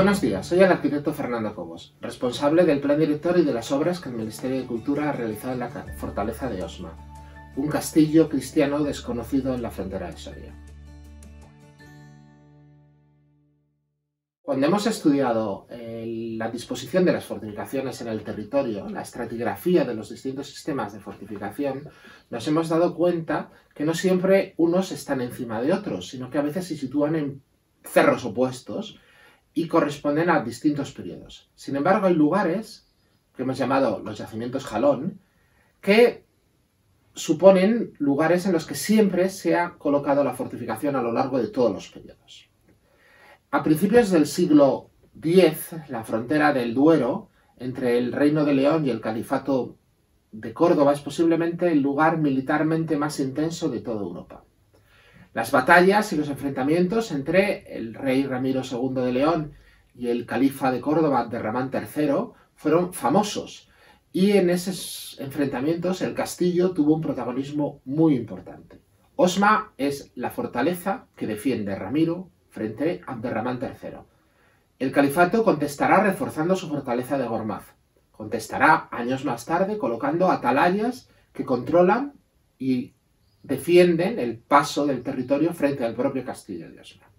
Buenos días, soy el arquitecto Fernando Cobos, responsable del plan director y de las obras que el Ministerio de Cultura ha realizado en la fortaleza de Osma, un castillo cristiano desconocido en la frontera de Soria. Cuando hemos estudiado la disposición de las fortificaciones en el territorio, la estratigrafía de los distintos sistemas de fortificación, nos hemos dado cuenta que no siempre unos están encima de otros, sino que a veces se sitúan en cerros opuestos y corresponden a distintos periodos. Sin embargo, hay lugares, que hemos llamado los yacimientos jalón, que suponen lugares en los que siempre se ha colocado la fortificación a lo largo de todos los periodos. A principios del siglo X, la frontera del Duero entre el Reino de León y el Califato de Córdoba es posiblemente el lugar militarmente más intenso de toda Europa. Las batallas y los enfrentamientos entre el rey Ramiro II de León y el califa de Córdoba, Derramán III, fueron famosos y en esos enfrentamientos el castillo tuvo un protagonismo muy importante. Osma es la fortaleza que defiende Ramiro frente a Abderramán III. El califato contestará reforzando su fortaleza de Gormaz. Contestará años más tarde colocando atalayas que controlan y defienden el paso del territorio frente al propio castillo de Osma.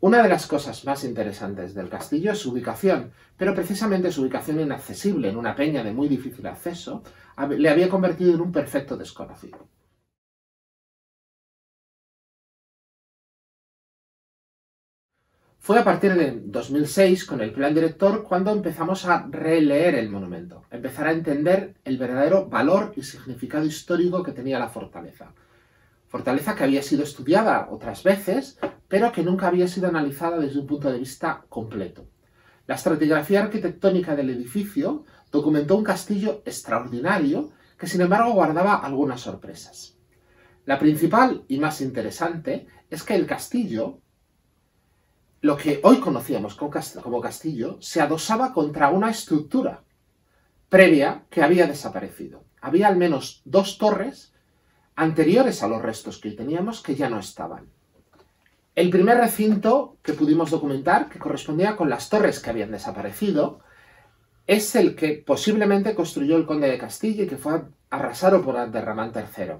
Una de las cosas más interesantes del castillo es su ubicación, pero precisamente su ubicación inaccesible en una peña de muy difícil acceso le había convertido en un perfecto desconocido. Fue a partir de 2006, con el plan director, cuando empezamos a releer el monumento, empezar a entender el verdadero valor y significado histórico que tenía la fortaleza. Fortaleza que había sido estudiada otras veces, pero que nunca había sido analizada desde un punto de vista completo. La estratigrafía arquitectónica del edificio documentó un castillo extraordinario que sin embargo guardaba algunas sorpresas. La principal y más interesante es que el castillo lo que hoy conocíamos como castillo se adosaba contra una estructura previa que había desaparecido. Había al menos dos torres anteriores a los restos que teníamos que ya no estaban. El primer recinto que pudimos documentar, que correspondía con las torres que habían desaparecido, es el que posiblemente construyó el conde de Castilla y que fue arrasado por Abderramán III.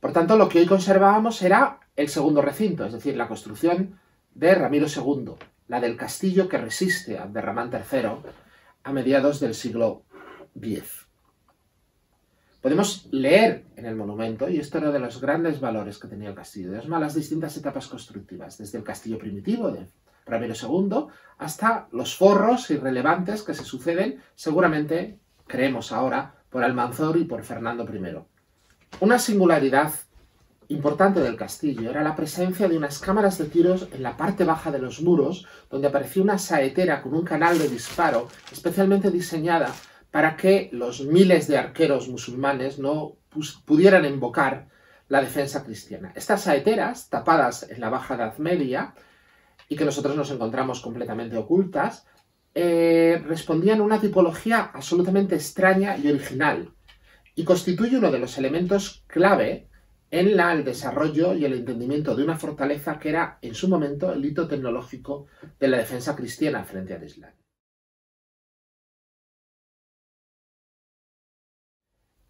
Por tanto, lo que hoy conservábamos era el segundo recinto, es decir, la construcción de Ramiro II, la del castillo que resiste a Abderramán III a mediados del siglo X. Podemos leer en el monumento, y esto era de los grandes valores que tenía el castillo de Osma, las distintas etapas constructivas, desde el castillo primitivo de Ramiro II hasta los forros irrelevantes que se suceden, seguramente, creemos ahora, por Almanzor y por Fernando I. Una singularidad importante del castillo era la presencia de unas cámaras de tiros en la parte baja de los muros, donde aparecía una saetera con un canal de disparo especialmente diseñada para que los miles de arqueros musulmanes no pudieran invocar la defensa cristiana. Estas saeteras, tapadas en la Baja Edad Media, y que nosotros nos encontramos completamente ocultas, eh, respondían a una tipología absolutamente extraña y original, y constituye uno de los elementos clave en la, el desarrollo y el entendimiento de una fortaleza que era en su momento el hito tecnológico de la defensa cristiana frente al Islam.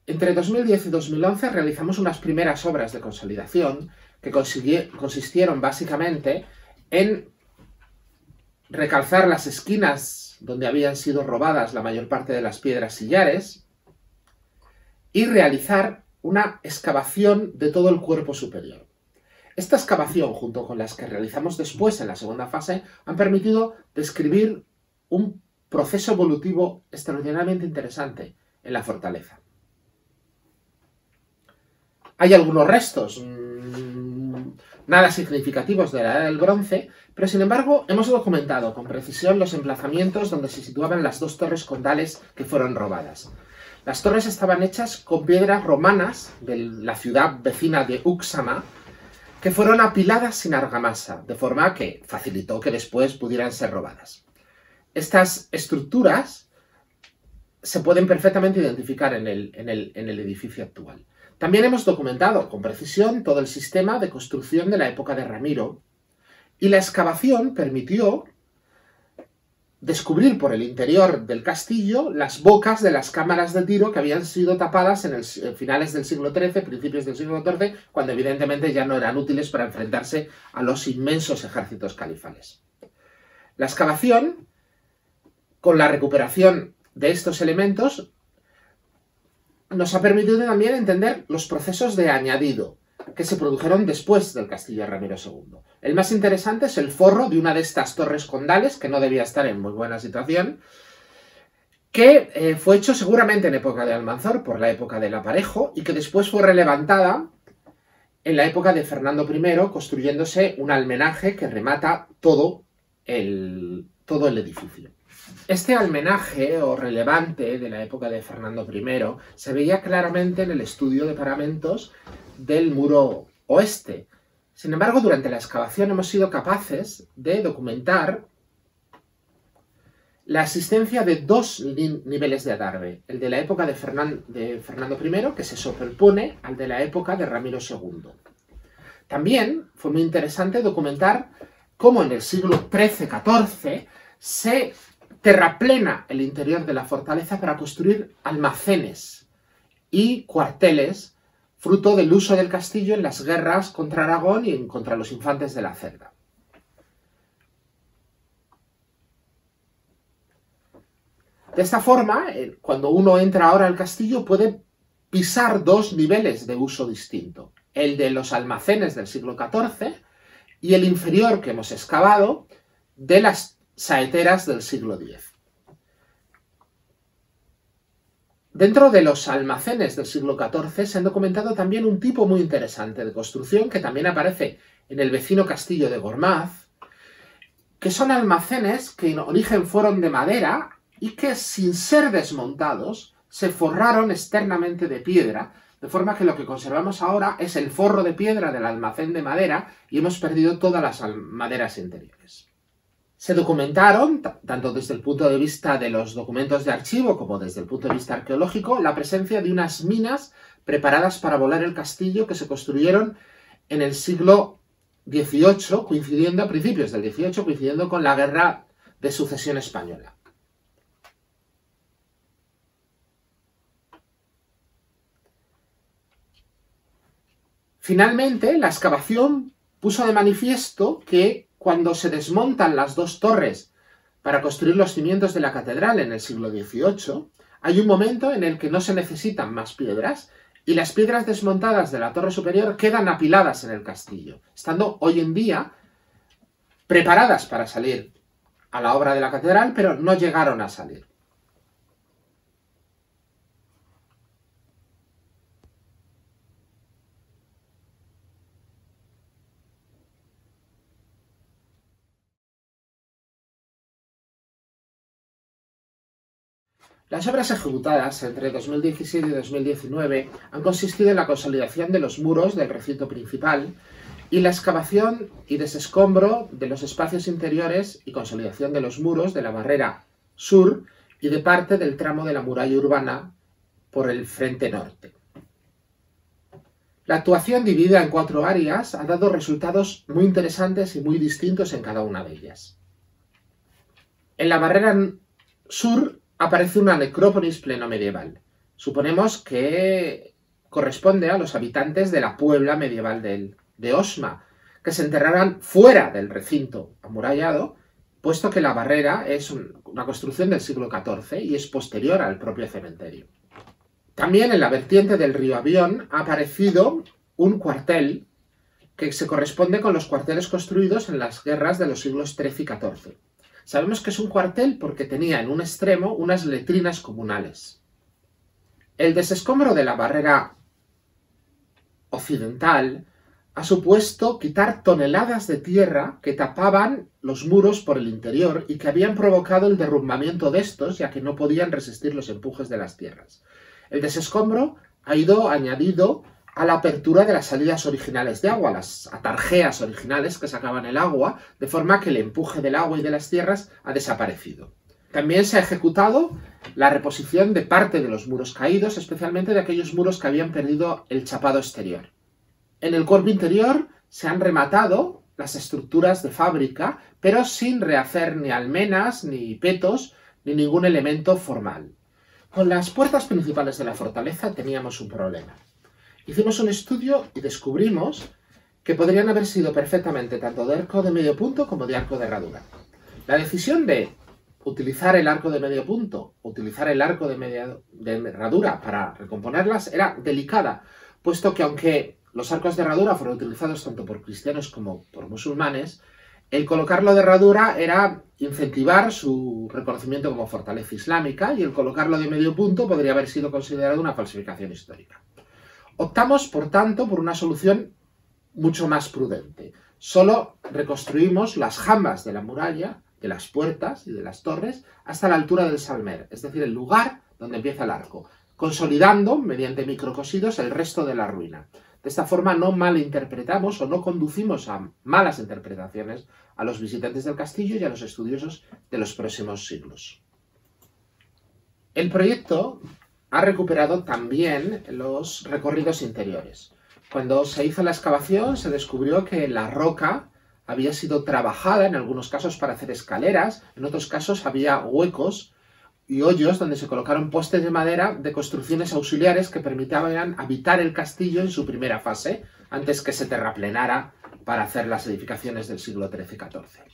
Entre 2010 y 2011 realizamos unas primeras obras de consolidación que consistieron básicamente en recalzar las esquinas donde habían sido robadas la mayor parte de las piedras sillares y realizar una excavación de todo el cuerpo superior. Esta excavación, junto con las que realizamos después en la segunda fase, han permitido describir un proceso evolutivo extraordinariamente interesante en la fortaleza. Hay algunos restos, mm, nada significativos de la era del bronce, pero sin embargo hemos documentado con precisión los emplazamientos donde se situaban las dos torres condales que fueron robadas. Las torres estaban hechas con piedras romanas de la ciudad vecina de Uxama, que fueron apiladas sin argamasa, de forma que facilitó que después pudieran ser robadas. Estas estructuras se pueden perfectamente identificar en el, edificio actual. También hemos documentado con precisión todo el sistema de construcción de la época de Ramiro Y la excavación permitió descubrir por el interior del castillo las bocas de las cámaras de tiro que habían sido tapadas en, finales del siglo XIII, principios del siglo XIV, cuando evidentemente ya no eran útiles para enfrentarse a los inmensos ejércitos califales. La excavación, con la recuperación de estos elementos, nos ha permitido también entender los procesos de añadido, que se produjeron después del castillo de Ramiro II. El más interesante es el forro de una de estas torres condales, que no debía estar en muy buena situación, que eh, fue hecho seguramente en época de Almanzor, por la época del aparejo, y que después fue relevantada en la época de Fernando I, construyéndose un almenaje que remata todo el, todo el edificio. Este almenaje o relevante de la época de Fernando I se veía claramente en el estudio de paramentos del muro oeste. Sin embargo, durante la excavación hemos sido capaces de documentar la existencia de dos niveles de adarve, el de la época de, de, Fernando I, que se superpone al de la época de Ramiro II. También fue muy interesante documentar cómo en el siglo XIII-XIV se terraplena el interior de la fortaleza para construir almacenes y cuarteles, fruto del uso del castillo en las guerras contra Aragón y contra los infantes de la Cerda. De esta forma, eh, cuando uno entra ahora al castillo, puede pisar dos niveles de uso distinto. El de los almacenes del siglo XIV y el inferior que hemos excavado de las saeteras del siglo X. Dentro de los almacenes del siglo XIV se han documentado también un tipo muy interesante de construcción que también aparece en el vecino castillo de Gormaz, que son almacenes que en origen fueron de madera y que sin ser desmontados se forraron externamente de piedra, de forma que lo que conservamos ahora es el forro de piedra del almacén de madera y hemos perdido todas las maderas interiores se documentaron, tanto desde el punto de vista de los documentos de archivo como desde el punto de vista arqueológico, la presencia de unas minas preparadas para volar el castillo que se construyeron en el siglo XVIII, coincidiendo a principios del XVIII, coincidiendo con la guerra de sucesión española. Finalmente, la excavación puso de manifiesto que cuando se desmontan las dos torres para construir los cimientos de la catedral en el siglo XVIII, hay un momento en el que no se necesitan más piedras y las piedras desmontadas de la torre superior quedan apiladas en el castillo, estando hoy en día preparadas para salir a la obra de la catedral, pero no llegaron a salir. Las obras ejecutadas entre 2017 y 2019 han consistido en la consolidación de los muros del recinto principal y la excavación y desescombro de los espacios interiores y consolidación de los muros de la barrera sur y de parte del tramo de la muralla urbana por el frente norte. La actuación dividida en cuatro áreas ha dado resultados muy interesantes y muy distintos en cada una de ellas. En la barrera sur aparece una necrópolis pleno medieval. Suponemos que corresponde a los habitantes de la Puebla medieval de Osma, que se enterrarán fuera del recinto amurallado, puesto que la barrera es una construcción del siglo XIV y es posterior al propio cementerio. También en la vertiente del río Avión ha aparecido un cuartel que se corresponde con los cuarteles construidos en las guerras de los siglos XIII y XIV. Sabemos que es un cuartel porque tenía en un extremo unas letrinas comunales. El desescombro de la barrera occidental ha supuesto quitar toneladas de tierra que tapaban los muros por el interior y que habían provocado el derrumbamiento de estos, ya que no podían resistir los empujes de las tierras. El desescombro ha ido añadido a la apertura de las salidas originales de agua, las atarjeas originales que sacaban el agua, de forma que el empuje del agua y de las tierras ha desaparecido. También se ha ejecutado la reposición de parte de los muros caídos, especialmente de aquellos muros que habían perdido el chapado exterior. En el cuerpo interior se han rematado las estructuras de fábrica, pero sin rehacer ni almenas, ni petos, ni ningún elemento formal. Con las puertas principales de la fortaleza teníamos un problema. Hicimos un estudio y descubrimos que podrían haber sido perfectamente tanto de arco de medio punto como de arco de herradura. La decisión de utilizar el arco de medio punto, utilizar el arco de, media, de herradura para recomponerlas era delicada, puesto que aunque los arcos de herradura fueron utilizados tanto por cristianos como por musulmanes, el colocarlo de herradura era incentivar su reconocimiento como fortaleza islámica y el colocarlo de medio punto podría haber sido considerado una falsificación histórica. Optamos, por tanto, por una solución mucho más prudente. Solo reconstruimos las jambas de la muralla, de las puertas y de las torres hasta la altura del salmer, es decir, el lugar donde empieza el arco, consolidando, mediante microcosidos, el resto de la ruina. De esta forma no malinterpretamos o no conducimos a malas interpretaciones a los visitantes del castillo y a los estudiosos de los próximos siglos. El proyecto ha recuperado también los recorridos interiores. Cuando se hizo la excavación se descubrió que la roca había sido trabajada en algunos casos para hacer escaleras, en otros casos había huecos y hoyos donde se colocaron postes de madera de construcciones auxiliares que permitían habitar el castillo en su primera fase, antes que se terraplenara para hacer las edificaciones del siglo XIII-XIV.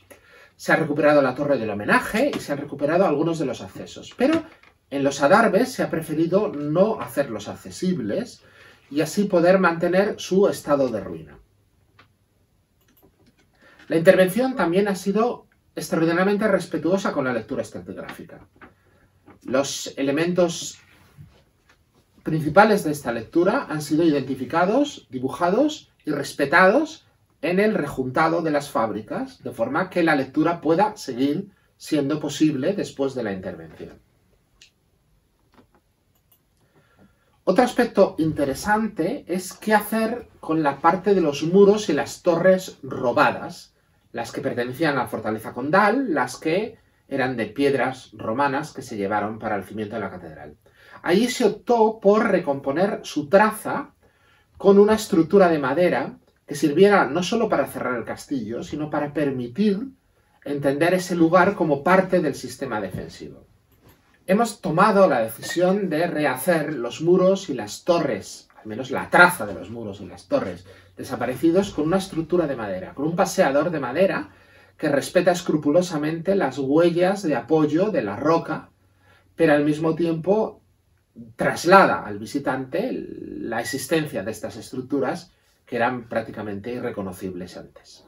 Se ha recuperado la torre del homenaje y se han recuperado algunos de los accesos, pero en los adarves se ha preferido no hacerlos accesibles y así poder mantener su estado de ruina. La intervención también ha sido extraordinariamente respetuosa con la lectura estratigráfica. Los elementos principales de esta lectura han sido identificados, dibujados y respetados en el rejuntado de las fábricas, de forma que la lectura pueda seguir siendo posible después de la intervención. Otro aspecto interesante es qué hacer con la parte de los muros y las torres robadas, las que pertenecían a la fortaleza condal, las que eran de piedras romanas que se llevaron para el cimiento de la catedral. Allí se optó por recomponer su traza con una estructura de madera que sirviera no solo para cerrar el castillo, sino para permitir entender ese lugar como parte del sistema defensivo. Hemos tomado la decisión de rehacer los muros y las torres, al menos la traza de los muros y las torres desaparecidos, con una estructura de madera, con un paseador de madera que respeta escrupulosamente las huellas de apoyo de la roca, pero al mismo tiempo traslada al visitante la existencia de estas estructuras que eran prácticamente irreconocibles antes.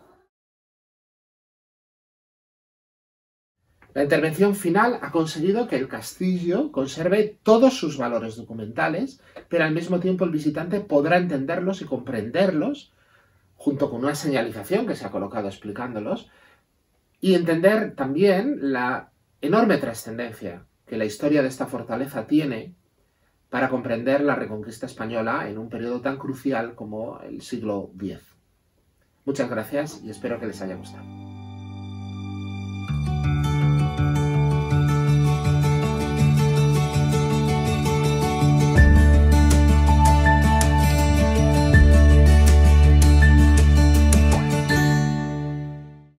La intervención final ha conseguido que el castillo conserve todos sus valores documentales, pero al mismo tiempo el visitante podrá entenderlos y comprenderlos, junto con una señalización que se ha colocado explicándolos, y entender también la enorme trascendencia que la historia de esta fortaleza tiene para comprender la reconquista española en un periodo tan crucial como el siglo X. Muchas gracias y espero que les haya gustado.